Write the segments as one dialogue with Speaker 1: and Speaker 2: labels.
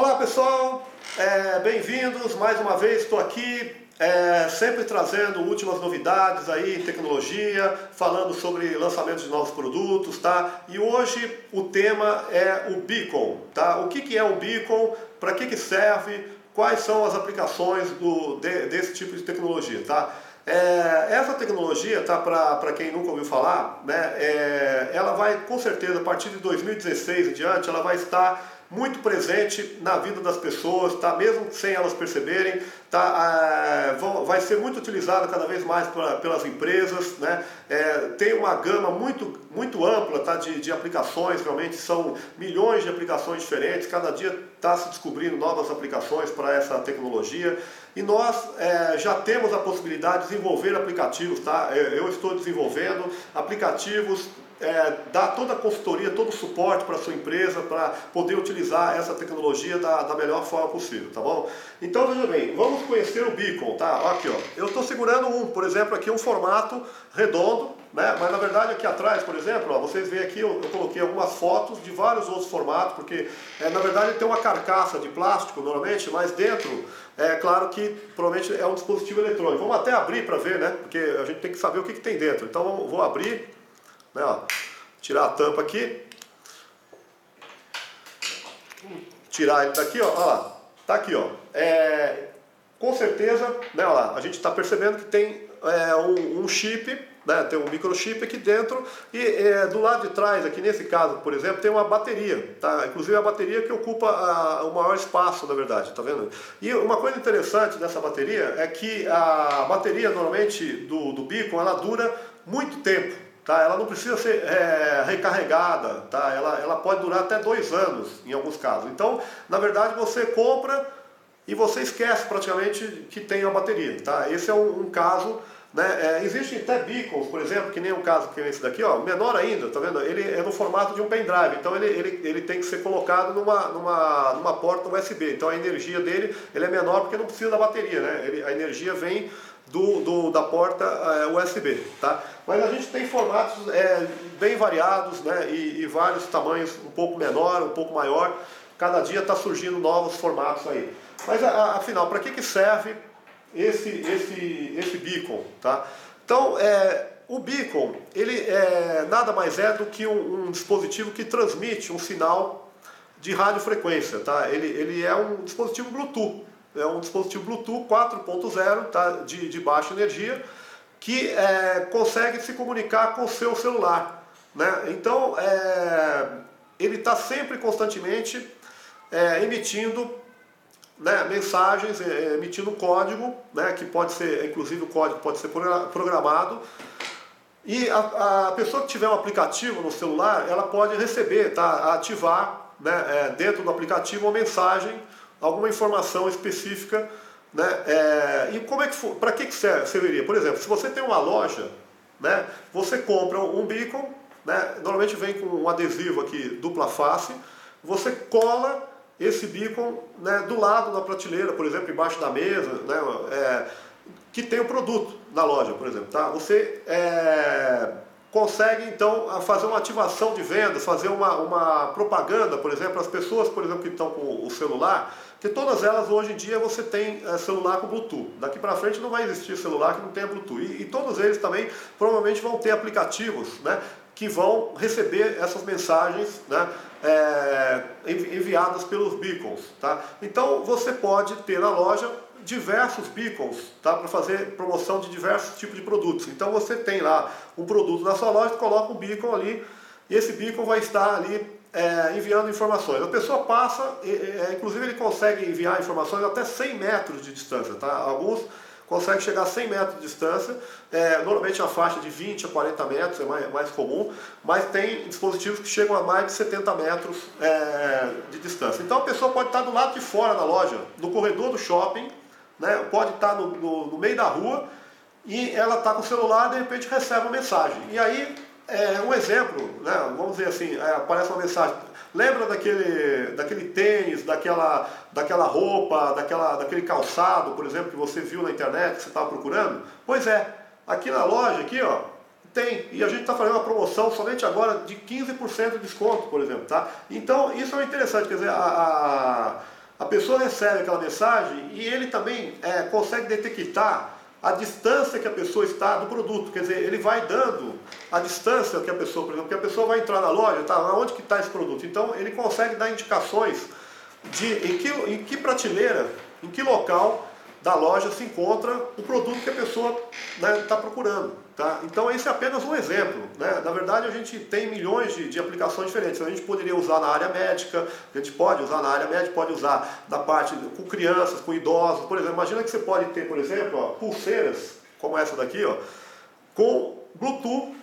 Speaker 1: Olá pessoal, é, bem-vindos mais uma vez. Estou aqui é, sempre trazendo últimas novidades aí em tecnologia, falando sobre lançamento de novos produtos, tá? E hoje o tema é o Beacon, tá? O que, que é o Beacon? Para que, que serve? Quais são as aplicações do, de, desse tipo de tecnologia, tá? É, essa tecnologia, tá, para quem nunca ouviu falar, né, é, ela vai com certeza a partir de 2016 em diante, ela vai estar muito presente na vida das pessoas, tá? mesmo sem elas perceberem, tá? Ah, vai ser muito utilizada cada vez mais pra, pelas empresas, né? É, tem uma gama muito, muito ampla tá? de, de aplicações, realmente são milhões de aplicações diferentes, cada dia está se descobrindo novas aplicações para essa tecnologia e nós é, já temos a possibilidade de desenvolver aplicativos, tá? eu estou desenvolvendo aplicativos é, dar toda a consultoria, todo o suporte para a sua empresa para poder utilizar essa tecnologia da, da, melhor forma possível, tá bom? Então veja bem, vamos conhecer o Beacon, tá? Aqui ó, eu estou segurando um, por exemplo, aqui um formato redondo, né? Mas na verdade aqui atrás, por exemplo, ó, vocês veem aqui, eu, eu, coloquei algumas fotos de vários outros formatos, porque é, na verdade tem uma carcaça de plástico normalmente, mas dentro é claro que provavelmente é um dispositivo eletrônico. Vamos até abrir para ver, né? Porque a gente tem que saber o que, que tem dentro. Então vamos, vou abrir. Né, ó. Tirar a tampa aqui. Tirar ele daqui, ó. Olha lá. Tá aqui, ó. É, com certeza, né, olha lá, a gente está percebendo que tem é, um, um, chip, né, tem um microchip aqui dentro e é, do lado de trás, aqui nesse caso, por exemplo, tem uma bateria, tá? Inclusive a bateria que ocupa a, o maior espaço, na verdade, tá vendo? E uma coisa interessante dessa bateria é que a bateria normalmente do, do Beacon, ela dura muito tempo, Tá? Ela não precisa ser é, recarregada, tá? ela, ela pode durar até dois anos em alguns casos. Então, na verdade, você compra e você esquece praticamente que tem a bateria. Tá? Esse é um, um caso. Né? É, existem até beacons, por exemplo, que nem o caso que é esse daqui, ó, menor ainda, tá vendo? Ele é no formato de um pendrive, então ele, ele, ele tem que ser colocado numa, numa, numa porta USB. Então a energia dele ele é menor porque não precisa da bateria, né? Ele, a energia vem do, do, da porta é, USB. Tá? Mas a gente tem formatos é, bem variados né, e, e, vários tamanhos, um pouco menor, um pouco maior. Cada dia está surgindo novos formatos aí. Mas afinal, para que, que serve esse, esse, esse beacon? Tá? Então, é, o beacon ele é, nada mais é do que um, um dispositivo que transmite um sinal de radiofrequência. Tá? Ele, ele é um dispositivo Bluetooth é um dispositivo Bluetooth 4.0 tá, de, de baixa energia que é, consegue se comunicar com o seu celular. Né? Então, é, ele está sempre constantemente é, emitindo né, mensagens, é, emitindo código, né, que pode ser, inclusive o código pode ser programado. E a, a pessoa que tiver um aplicativo no celular, ela pode receber, tá, ativar né, é, dentro do aplicativo uma mensagem alguma informação específica, né? É, e como é que para que, que serviria? Por exemplo, se você tem uma loja, né? Você compra um beacon, né? Normalmente vem com um adesivo aqui dupla face, você cola esse beacon né, do lado da prateleira, por exemplo, embaixo da mesa, né, é, que tem o produto na loja, por exemplo. Tá? Você é, consegue então fazer uma ativação de vendas, fazer uma, uma propaganda, por exemplo, as pessoas, por exemplo, que estão com o celular, que todas elas hoje em dia você tem é, celular com Bluetooth. Daqui para frente não vai existir celular que não tenha Bluetooth. E, e, todos eles também provavelmente vão ter aplicativos né, que vão receber essas mensagens né, é, enviadas pelos beacons. Tá? Então você pode ter na loja diversos beacons tá, para fazer promoção de diversos tipos de produtos. Então você tem lá um produto na sua loja, coloca um beacon ali, e esse beacon vai estar ali é, enviando informações. A pessoa passa, é, inclusive ele consegue enviar informações até 100 metros de distância. Tá? Alguns conseguem chegar a 100 metros de distância, é, normalmente a faixa de 20 a 40 metros é mais, mais, comum, mas tem dispositivos que chegam a mais de 70 metros é, de distância. Então a pessoa pode estar do lado de fora da loja, no corredor do shopping, né, pode estar no, no, no meio da rua e ela está com o celular e de repente recebe uma mensagem. E aí, é, um exemplo, né, vamos dizer assim, é, aparece uma mensagem. Lembra daquele, daquele tênis, daquela, daquela roupa, daquela, daquele calçado, por exemplo, que você viu na internet, que você estava procurando? Pois é, aqui na loja, aqui, ó, tem. E a gente está fazendo uma promoção somente agora de 15% de desconto, por exemplo. Tá? Então, isso é interessante. Quer dizer, a, a a pessoa recebe aquela mensagem e ele também é, consegue detectar a distância que a pessoa está do produto. Quer dizer, ele vai dando a distância que a pessoa, por exemplo, que a pessoa vai entrar na loja, tá, onde que está esse produto. Então ele consegue dar indicações de em que, em que prateleira, em que local da loja se encontra o produto que a pessoa está né, tá procurando. Tá? Então esse é apenas um exemplo. Né? Na verdade a gente tem milhões de, de, aplicações diferentes. A gente poderia usar na área médica, a gente pode usar na área médica, pode usar na parte com crianças, com idosos. Por exemplo, imagina que você pode ter, por exemplo, ó, pulseiras, como essa daqui, ó, com Bluetooth,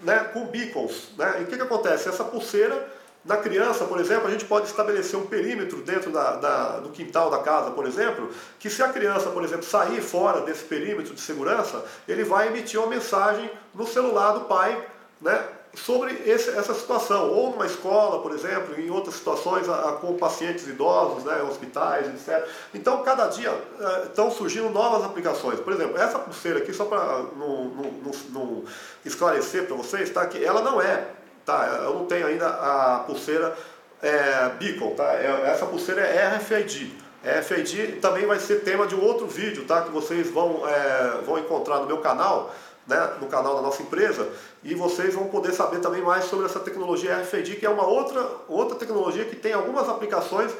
Speaker 1: né, com beacons. Né? E o que, que acontece? Essa pulseira na criança, por exemplo, a gente pode estabelecer um perímetro dentro da, da, do quintal da casa, por exemplo, que se a criança, por exemplo, sair fora desse perímetro de segurança, ele vai emitir uma mensagem no celular do pai, né, sobre esse, essa situação, ou numa escola, por exemplo, em outras situações a, a, com pacientes idosos, né, hospitais, etc. Então, cada dia uh, estão surgindo novas aplicações. Por exemplo, essa pulseira aqui, só para esclarecer para vocês, tá, que ela não é tá? Eu não tenho ainda a pulseira é, Beacon, tá? É, essa pulseira é RFID. RFID também vai ser tema de um outro vídeo, tá? Que vocês vão, é, vão encontrar no meu canal, né? no canal da nossa empresa, e vocês vão poder saber também mais sobre essa tecnologia RFID, que é uma outra, outra tecnologia que tem algumas aplicações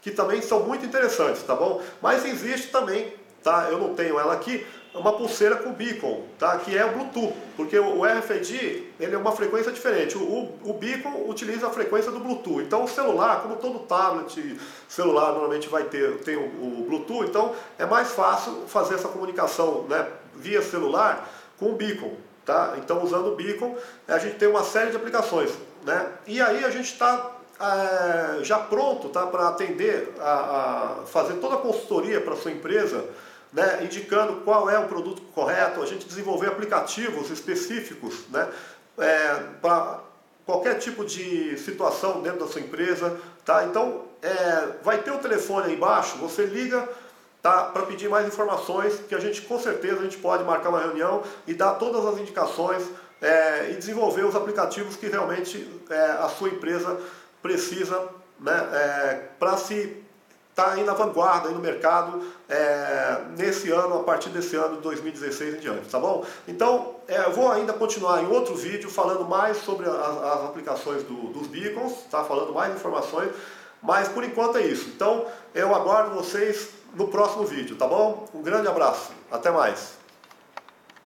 Speaker 1: que também são muito interessantes, tá bom? Mas existe também, tá? Eu não tenho ela aqui, uma pulseira com beacon, tá? que é o Bluetooth, porque o RFID ele é uma frequência diferente. O, o, beacon utiliza a frequência do Bluetooth. Então o celular, como todo tablet, celular normalmente vai ter tem o, o Bluetooth, então é mais fácil fazer essa comunicação né, via celular com o beacon. Tá? Então usando o beacon a gente tem uma série de aplicações. Né? E aí a gente está é, já pronto tá, para atender, a, a fazer toda a consultoria para sua empresa né, indicando qual é o produto correto, a gente desenvolver aplicativos específicos né, é, para qualquer tipo de situação dentro da sua empresa. Tá? Então, é, vai ter o telefone aí embaixo, você liga tá, para pedir mais informações, que a gente com certeza a gente pode marcar uma reunião e dar todas as indicações é, e desenvolver os aplicativos que realmente é, a sua empresa precisa né, é, para se está aí na vanguarda aí no mercado é, nesse ano, a partir desse ano de 2016 em diante, tá bom? Então, é, eu vou ainda continuar em outro vídeo falando mais sobre as, as aplicações do, dos beacons, tá? Falando mais informações, mas por enquanto é isso. Então, eu aguardo vocês no próximo vídeo, tá bom? Um grande abraço, até mais!